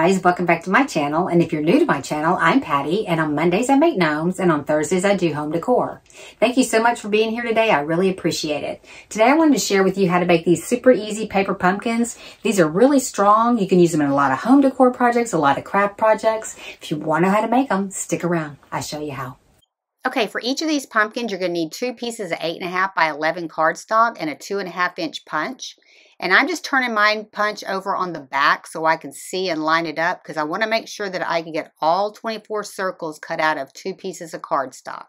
guys, welcome back to my channel. And if you're new to my channel, I'm Patti and on Mondays I make gnomes and on Thursdays I do home decor. Thank you so much for being here today. I really appreciate it. Today I wanted to share with you how to make these super easy paper pumpkins. These are really strong. You can use them in a lot of home decor projects, a lot of craft projects. If you want to know how to make them, stick around. I'll show you how. Okay, for each of these pumpkins, you're going to need two pieces of 8.5 by 11 cardstock and a 2.5 inch punch. And I'm just turning my punch over on the back so I can see and line it up because I want to make sure that I can get all 24 circles cut out of two pieces of cardstock.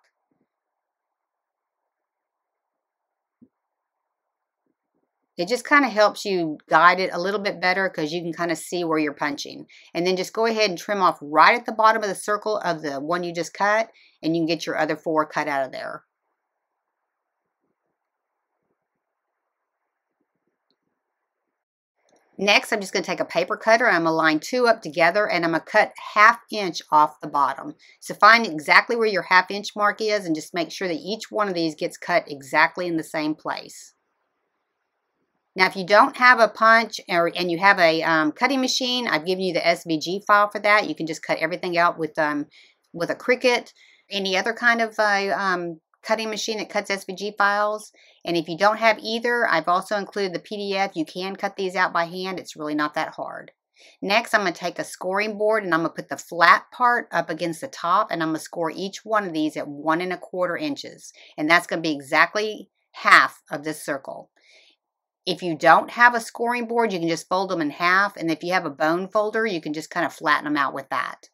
It just kind of helps you guide it a little bit better because you can kind of see where you're punching. And then just go ahead and trim off right at the bottom of the circle of the one you just cut and you can get your other four cut out of there. Next, I'm just going to take a paper cutter. I'm going to line two up together and I'm going to cut half inch off the bottom. So find exactly where your half inch mark is and just make sure that each one of these gets cut exactly in the same place. Now, if you don't have a punch or, and you have a um, cutting machine, I've given you the SVG file for that. You can just cut everything out with, um, with a Cricut, any other kind of uh, um, cutting machine that cuts SVG files. And if you don't have either, I've also included the PDF. You can cut these out by hand. It's really not that hard. Next, I'm going to take a scoring board and I'm going to put the flat part up against the top and I'm going to score each one of these at one and a quarter inches. And that's going to be exactly half of this circle. If you don't have a scoring board, you can just fold them in half. And if you have a bone folder, you can just kind of flatten them out with that.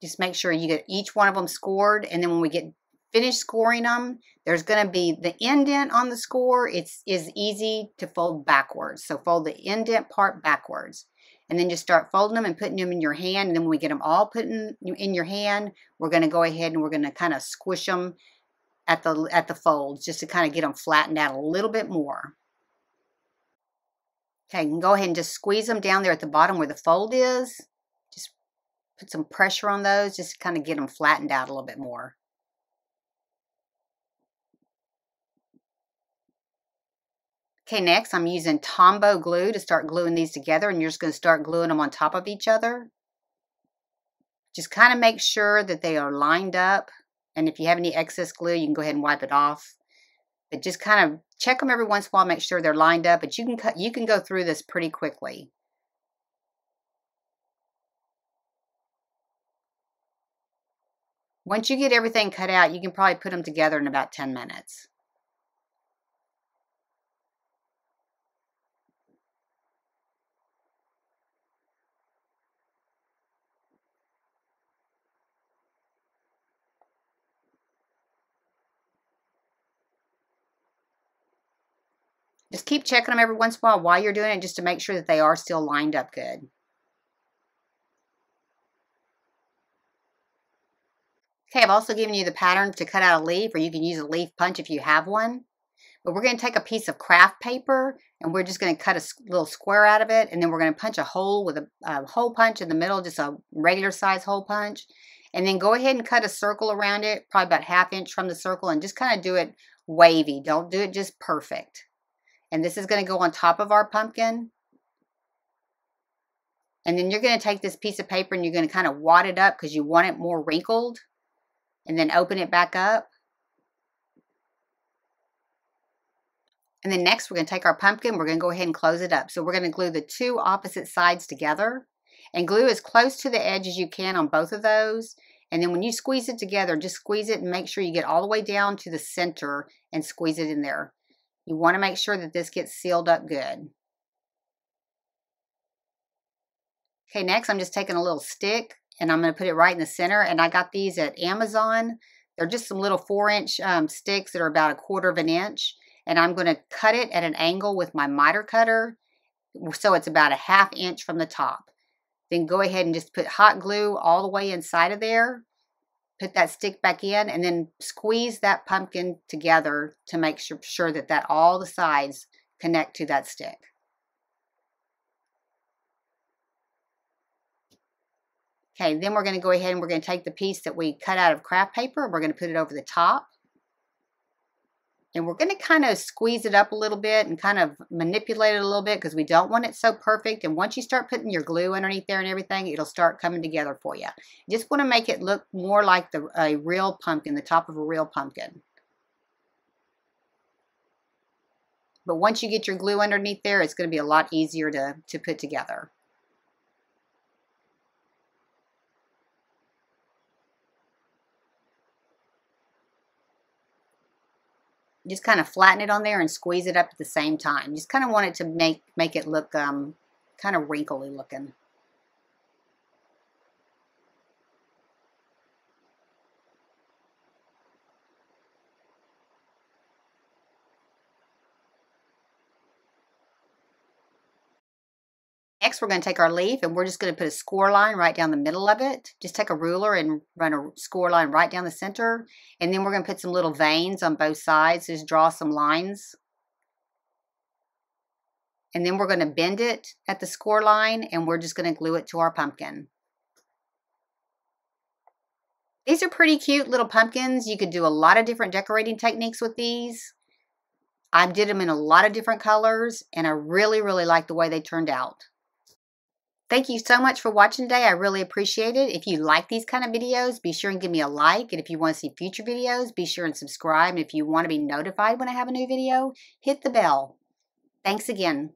Just make sure you get each one of them scored. And then when we get finished scoring them, there's going to be the indent on the score. It's is easy to fold backwards. So fold the indent part backwards. And then just start folding them and putting them in your hand. And then when we get them all put in, in your hand, we're going to go ahead and we're going to kind of squish them at the, at the folds just to kind of get them flattened out a little bit more. Okay, you can go ahead and just squeeze them down there at the bottom where the fold is Just put some pressure on those just to kind of get them flattened out a little bit more. Okay, next I'm using Tombow glue to start gluing these together and you're just going to start gluing them on top of each other. Just kind of make sure that they are lined up and if you have any excess glue you can go ahead and wipe it off. But just kind of check them every once in a while, make sure they're lined up, but you can cut you can go through this pretty quickly. Once you get everything cut out, you can probably put them together in about 10 minutes. Just keep checking them every once in a while while you're doing it just to make sure that they are still lined up good. Okay, I've also given you the pattern to cut out a leaf, or you can use a leaf punch if you have one. But we're going to take a piece of Kraft paper, and we're just going to cut a little square out of it, and then we're going to punch a hole with a, a hole punch in the middle, just a regular size hole punch. And then go ahead and cut a circle around it, probably about half inch from the circle, and just kind of do it wavy. Don't do it just perfect. And this is going to go on top of our pumpkin. And then you're going to take this piece of paper and you're going to kind of wad it up because you want it more wrinkled and then open it back up. And then next we're going to take our pumpkin, we're going to go ahead and close it up. So we're going to glue the two opposite sides together and glue as close to the edge as you can on both of those. And then when you squeeze it together, just squeeze it and make sure you get all the way down to the center and squeeze it in there. You want to make sure that this gets sealed up good. Okay, next I'm just taking a little stick and I'm going to put it right in the center. And I got these at Amazon. They're just some little four inch um, sticks that are about a quarter of an inch. And I'm going to cut it at an angle with my miter cutter. So it's about a half inch from the top. Then go ahead and just put hot glue all the way inside of there. Put that stick back in and then squeeze that pumpkin together to make sure, sure that, that all the sides connect to that stick. Okay, then we're going to go ahead and we're going to take the piece that we cut out of Kraft paper. and We're going to put it over the top. And we're going to kind of squeeze it up a little bit and kind of manipulate it a little bit because we don't want it so perfect. And once you start putting your glue underneath there and everything, it'll start coming together for you. You just want to make it look more like the, a real pumpkin, the top of a real pumpkin. But once you get your glue underneath there, it's going to be a lot easier to, to put together. Just kind of flatten it on there and squeeze it up at the same time. Just kind of want it to make, make it look um, kind of wrinkly looking. Next, we're going to take our leaf and we're just going to put a score line right down the middle of it. Just take a ruler and run a score line right down the center. And then we're going to put some little veins on both sides. Just draw some lines. And then we're going to bend it at the score line and we're just going to glue it to our pumpkin. These are pretty cute little pumpkins. You could do a lot of different decorating techniques with these. I did them in a lot of different colors and I really, really like the way they turned out. Thank you so much for watching today. I really appreciate it. If you like these kind of videos, be sure and give me a like. And if you want to see future videos, be sure and subscribe. And if you want to be notified when I have a new video, hit the bell. Thanks again.